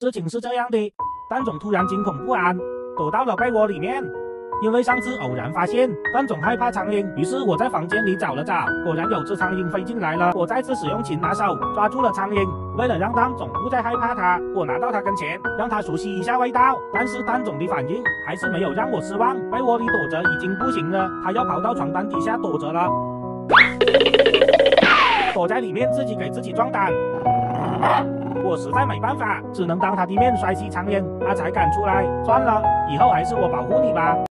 事情是这样的，蛋总突然惊恐不安，躲到了被窝里面。因为上次偶然发现蛋总害怕苍蝇，于是我在房间里找了找，果然有只苍蝇飞进来了。我再次使用擒拿手抓住了苍蝇，为了让蛋总不再害怕它，我拿到它跟前，让它熟悉一下味道。但是蛋总的反应还是没有让我失望，被窝里躲着已经不行了，它要跑到床单底下躲着了，躲在里面自己给自己壮胆。我实在没办法，只能当他的面摔西苍蝇，他才敢出来。算了，以后还是我保护你吧。